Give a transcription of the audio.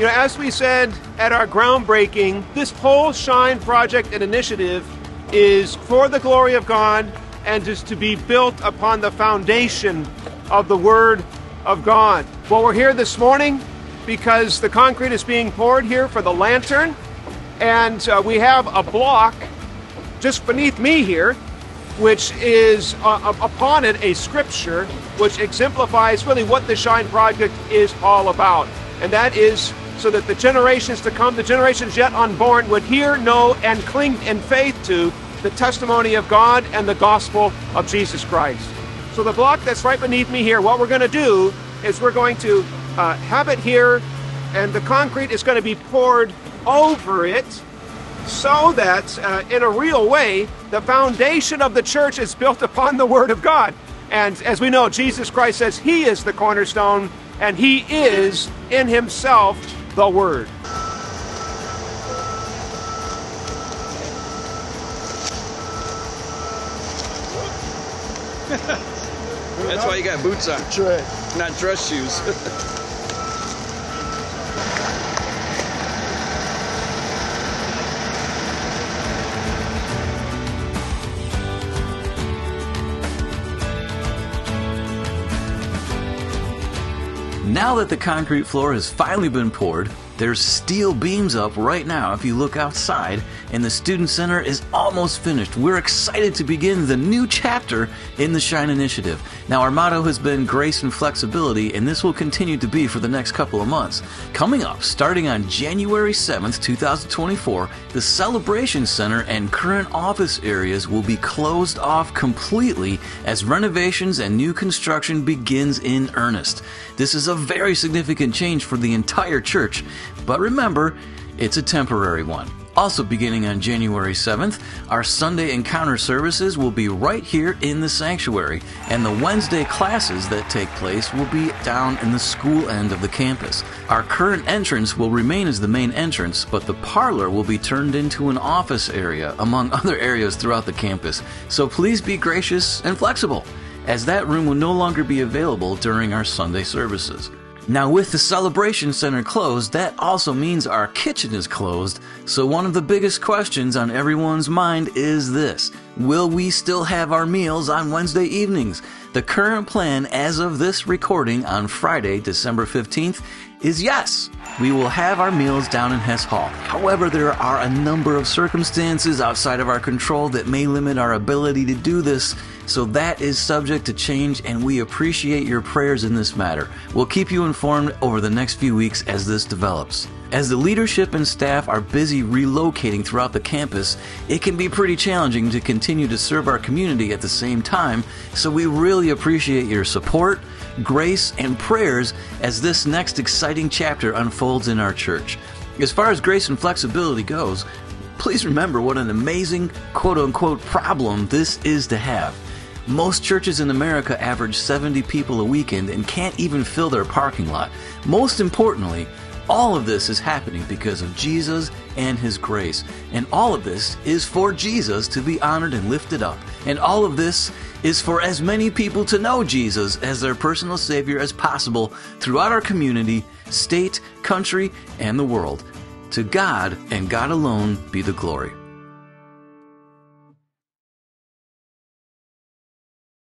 You know, as we said at our groundbreaking, this whole Shine project and initiative is for the glory of God and is to be built upon the foundation of the Word of God. Well, we're here this morning because the concrete is being poured here for the lantern, and uh, we have a block just beneath me here, which is uh, upon it a scripture which exemplifies really what the Shine Project is all about. And that is so that the generations to come, the generations yet unborn, would hear, know, and cling in faith to the testimony of God and the gospel of Jesus Christ. So the block that's right beneath me here, what we're going to do is we're going to uh, have it here, and the concrete is going to be poured over it so that uh, in a real way, the foundation of the church is built upon the Word of God. And as we know, Jesus Christ says He is the cornerstone, and He is in Himself the Word. That's why you got boots on. That's right. Not dress shoes. Now that the concrete floor has finally been poured, there's steel beams up right now if you look outside, and the Student Center is almost finished. We're excited to begin the new chapter in the Shine Initiative. Now, our motto has been grace and flexibility, and this will continue to be for the next couple of months. Coming up, starting on January 7th, 2024, the Celebration Center and current office areas will be closed off completely as renovations and new construction begins in earnest. This is a very significant change for the entire church but remember, it's a temporary one. Also, beginning on January 7th, our Sunday encounter services will be right here in the sanctuary, and the Wednesday classes that take place will be down in the school end of the campus. Our current entrance will remain as the main entrance, but the parlor will be turned into an office area, among other areas throughout the campus. So please be gracious and flexible, as that room will no longer be available during our Sunday services. Now, with the Celebration Center closed, that also means our kitchen is closed. So, one of the biggest questions on everyone's mind is this Will we still have our meals on Wednesday evenings? The current plan as of this recording on Friday, December 15th, is yes, we will have our meals down in Hess Hall. However, there are a number of circumstances outside of our control that may limit our ability to do this so that is subject to change, and we appreciate your prayers in this matter. We'll keep you informed over the next few weeks as this develops. As the leadership and staff are busy relocating throughout the campus, it can be pretty challenging to continue to serve our community at the same time, so we really appreciate your support, grace, and prayers as this next exciting chapter unfolds in our church. As far as grace and flexibility goes, please remember what an amazing quote unquote problem this is to have. Most churches in America average 70 people a weekend and can't even fill their parking lot. Most importantly, all of this is happening because of Jesus and His grace. And all of this is for Jesus to be honored and lifted up. And all of this is for as many people to know Jesus as their personal Savior as possible throughout our community, state, country, and the world. To God and God alone be the glory.